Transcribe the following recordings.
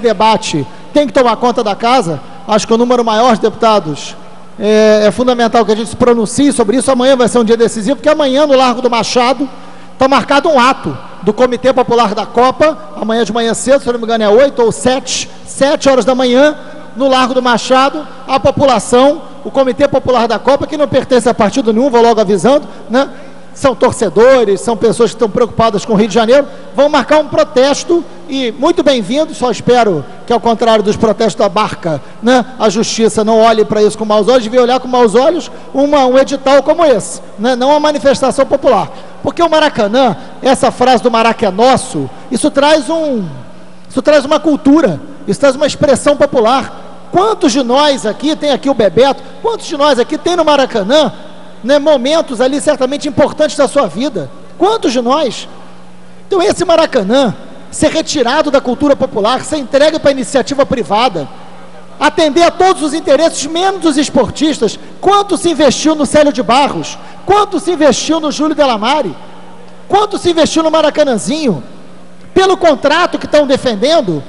esse debate tem que tomar conta da casa, acho que o número maior de deputados é, é, fundamental que a gente se pronuncie sobre isso. Amanhã vai ser um dia decisivo, porque amanhã no Largo do Machado está marcado um ato do Comitê Popular da Copa, amanhã de manhã cedo, se não me engano é 8 ou 7, 7 horas da manhã, no Largo do Machado, a população, o Comitê Popular da Copa, que não pertence a partido nenhum, vou logo avisando, né? São torcedores, são pessoas que estão preocupadas com o Rio de Janeiro, vão marcar um protesto e muito bem-vindo, só espero que ao contrário dos protestos da barca, né, a justiça não olhe para isso com maus olhos, devia olhar com maus olhos uma, um edital como esse, né, não uma manifestação popular. Porque o Maracanã, essa frase do Maracanã é nosso, isso traz um, isso traz uma cultura, isso traz uma expressão popular. Quantos de nós aqui, tem aqui o Bebeto, quantos de nós aqui tem no Maracanã né, momentos ali certamente importantes da sua vida. Quantos de nós? Então, esse Maracanã, ser retirado da cultura popular, ser entregue para iniciativa privada, atender a todos os interesses, menos os esportistas. Quanto se investiu no Célio de Barros? Quanto se investiu no Júlio Delamare? Quanto se investiu no Maracanãzinho? Pelo contrato que estão defendendo,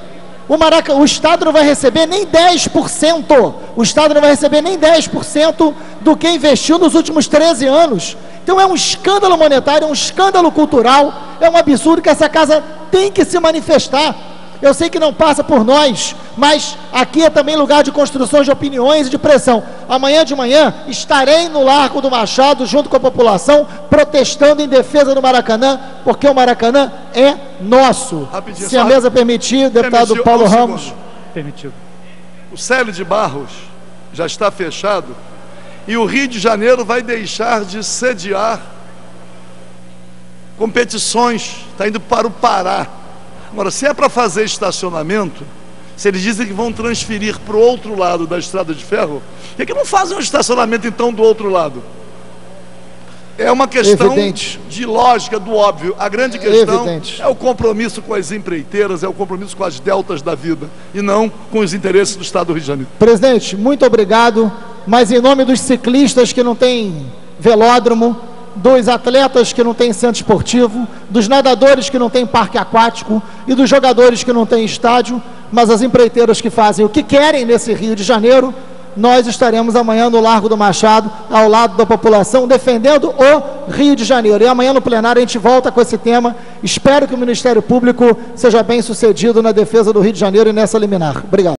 o, Maraca, o Estado não vai receber nem 10%. O Estado não vai receber nem 10% do que investiu nos últimos 13 anos. Então é um escândalo monetário, é um escândalo cultural, é um absurdo que essa casa tem que se manifestar. Eu sei que não passa por nós, mas aqui é também lugar de construção de opiniões e de pressão. Amanhã de manhã estarei no Largo do Machado, junto com a população, protestando em defesa do Maracanã, porque o Maracanã é nosso. Rapidinho, Se a mesa permitir, deputado permitiu, Paulo um Ramos. Segundo. Permitido. O Célio de Barros já está fechado e o Rio de Janeiro vai deixar de sediar competições, está indo para o Pará. Agora, se é para fazer estacionamento, se eles dizem que vão transferir para o outro lado da estrada de ferro, por que, que não fazem um estacionamento então do outro lado? É uma questão Evidente. de lógica do óbvio. A grande questão Evidente. é o compromisso com as empreiteiras, é o compromisso com as deltas da vida e não com os interesses do Estado do Rio de Janeiro. Presidente, muito obrigado. Mas em nome dos ciclistas que não têm velódromo, dos atletas que não têm centro esportivo, dos nadadores que não têm parque aquático e dos jogadores que não têm estádio, mas as empreiteiras que fazem o que querem nesse Rio de Janeiro, nós estaremos amanhã no Largo do Machado, ao lado da população, defendendo o Rio de Janeiro. E amanhã no plenário a gente volta com esse tema. Espero que o Ministério Público seja bem sucedido na defesa do Rio de Janeiro e nessa liminar. Obrigado.